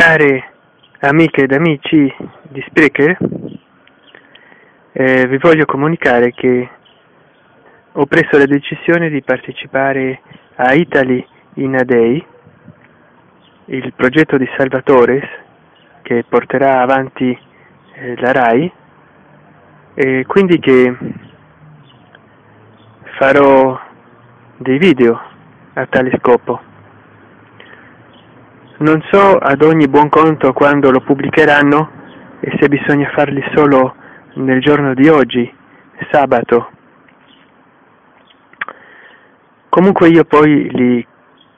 Care amiche ed amici di Spreaker, eh, vi voglio comunicare che ho preso la decisione di partecipare a Italy in a Day, il progetto di Salvatores che porterà avanti eh, la RAI e quindi che farò dei video a tale scopo. Non so ad ogni buon conto quando lo pubblicheranno e se bisogna farli solo nel giorno di oggi, sabato. Comunque io poi li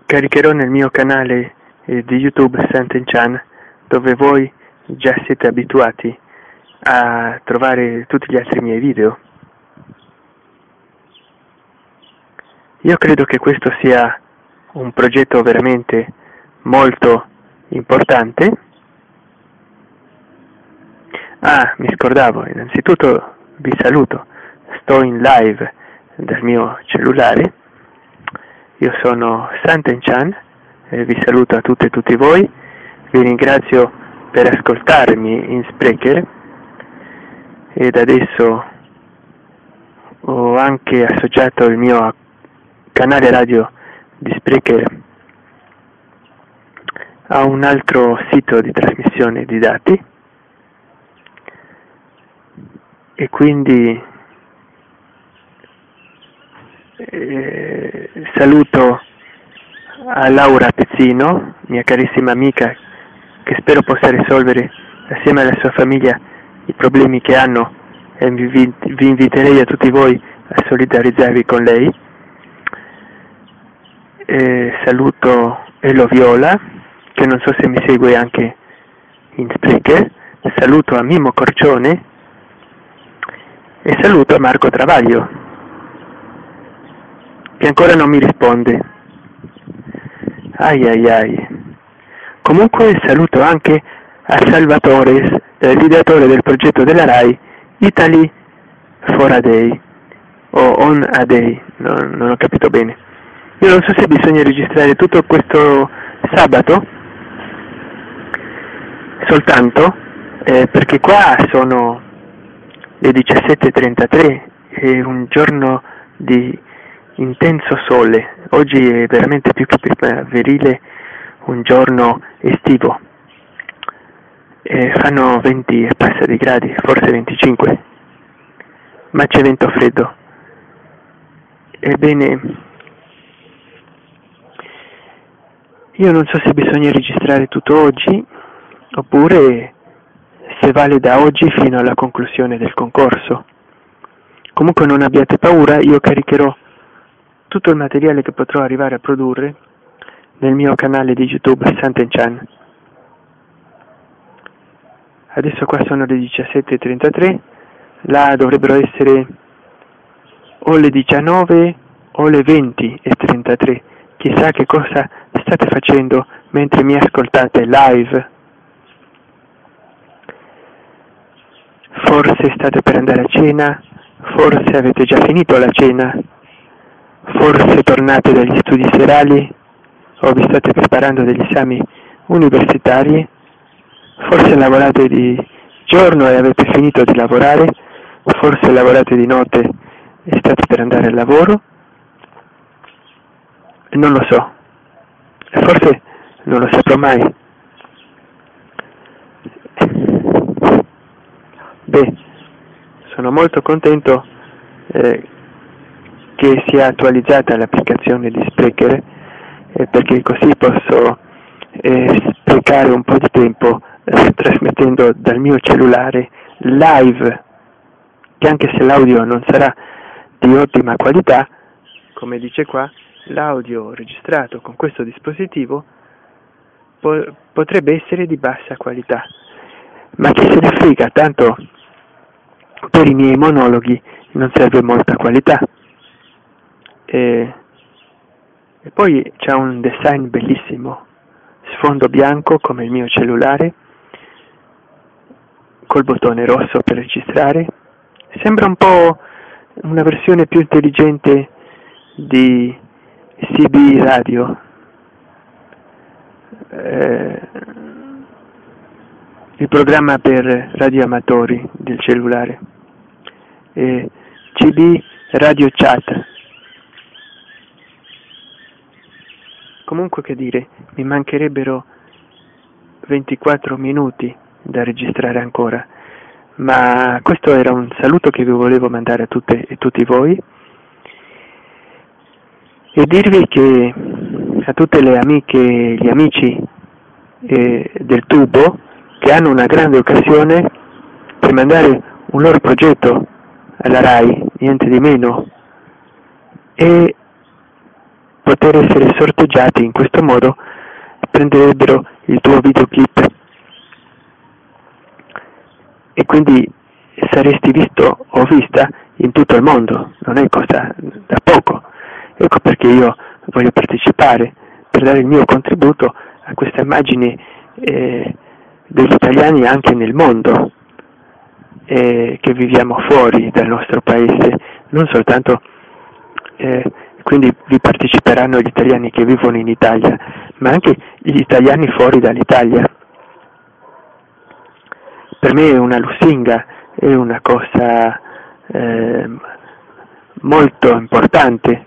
caricherò nel mio canale eh, di YouTube Sant'Enchan, dove voi già siete abituati a trovare tutti gli altri miei video. Io credo che questo sia un progetto veramente molto importante. Ah, mi scordavo, innanzitutto vi saluto, sto in live dal mio cellulare, io sono Santen Chan, eh, vi saluto a tutte e tutti voi, vi ringrazio per ascoltarmi in Sprecher. Ed adesso ho anche associato il mio canale radio di Sprecher a un altro sito di trasmissione di dati e quindi eh, saluto a Laura Pezzino, mia carissima amica, che spero possa risolvere assieme alla sua famiglia i problemi che hanno e vi, vi inviterei a tutti voi a solidarizzarvi con lei. Eh, saluto Elo Viola, che non so se mi segue anche in Spreaker, saluto a Mimo Corcione e saluto a Marco Travaglio, che ancora non mi risponde. Ai ai ai. Comunque saluto anche a Salvatore, eh, l'ideatore del progetto della RAI Italy for a Day o On a Day, no, non ho capito bene. Io non so se bisogna registrare tutto questo sabato soltanto eh, perché qua sono le 17.33 è un giorno di intenso sole. Oggi è veramente più che primaverile un giorno estivo. Eh, fanno 20 e passa di gradi forse 25 ma c'è vento freddo. Ebbene io non so se bisogna registrare tutto oggi oppure se vale da oggi fino alla conclusione del concorso. Comunque non abbiate paura, io caricherò tutto il materiale che potrò arrivare a produrre nel mio canale di YouTube Sant'Enchan. Adesso qua sono le 17.33, là dovrebbero essere o le 19 o le 20.33. Chissà che cosa state facendo mentre mi ascoltate live. Forse state per andare a cena, forse avete già finito la cena, forse tornate dagli studi serali? O vi state preparando degli esami universitari, forse lavorate di giorno e avete finito di lavorare, forse lavorate di notte e state per andare al lavoro, non lo so, forse non lo saprò mai. Beh, sono molto contento eh, che sia attualizzata l'applicazione di Sprecher eh, perché così posso eh, sprecare un po' di tempo eh, trasmettendo dal mio cellulare live che anche se l'audio non sarà di ottima qualità, come dice qua, l'audio registrato con questo dispositivo po potrebbe essere di bassa qualità. Ma chi se ne frega, tanto per i miei monologhi non serve molta qualità. E, e poi c'è un design bellissimo, sfondo bianco come il mio cellulare, col bottone rosso per registrare. Sembra un po' una versione più intelligente di CB Radio. Eh, il programma per radioamatori del cellulare, eh, CB Radio Chat. Comunque che dire, mi mancherebbero 24 minuti da registrare ancora, ma questo era un saluto che vi volevo mandare a tutte e tutti voi e dirvi che a tutte le amiche e gli amici eh, del tubo che hanno una grande occasione per mandare un loro progetto alla RAI, niente di meno, e poter essere sorteggiati in questo modo prenderebbero il tuo videoclip. E quindi saresti visto o vista in tutto il mondo, non è cosa da poco. Ecco perché io voglio partecipare per dare il mio contributo a questa immagine eh, degli italiani anche nel mondo, eh, che viviamo fuori dal nostro paese, non soltanto, eh, quindi vi parteciperanno gli italiani che vivono in Italia, ma anche gli italiani fuori dall'Italia. Per me è una lusinga, è una cosa eh, molto importante.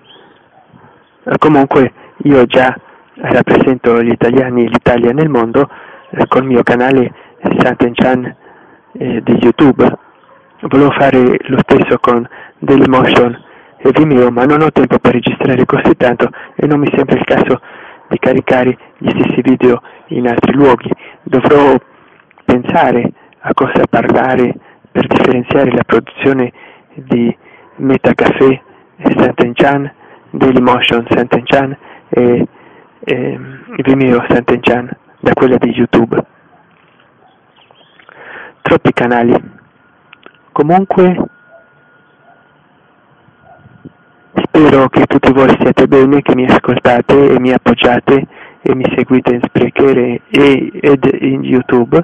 Comunque io già rappresento gli italiani e l'Italia nel mondo eh, col mio canale Sant'Enchan eh, di YouTube. Volevo fare lo stesso con Dailymotion e Vimeo, ma non ho tempo per registrare così tanto e non mi sembra il caso di caricare gli stessi video in altri luoghi. Dovrò pensare a cosa parlare per differenziare la produzione di Metacafé Sant'Enchan, Dailymotion Sant'Enchan e, e Vimeo Sant'Enchan da quella di YouTube. Troppi canali. Comunque spero che tutti voi stiate bene, che mi ascoltate e mi appoggiate e mi seguite in Sprecher e, ed in YouTube.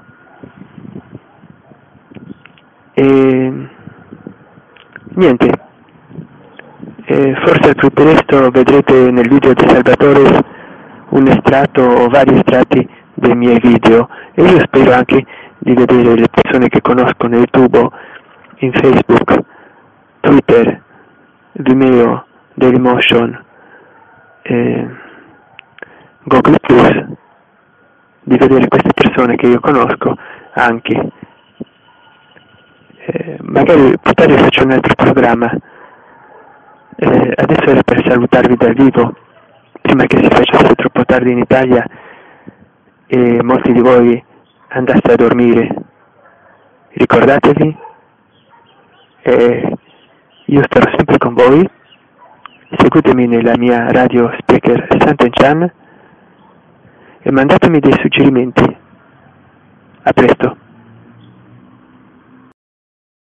E niente, e forse al più presto vedrete nel video di Salvatore un estratto o vari estratti dei miei video e io spero anche di vedere le persone che conosco nel tubo in Facebook, Twitter, Vimeo, Dailymotion, eh, Google Plus, di vedere queste persone che io conosco anche. Eh, magari più tardi faccio un altro programma. Eh, adesso era per salutarvi dal vivo, prima che si facesse troppo tardi in Italia e molti di voi andaste a dormire. Ricordatevi, eh, io starò sempre con voi, seguitemi nella mia radio speaker Sant'Enchan e mandatemi dei suggerimenti. A presto.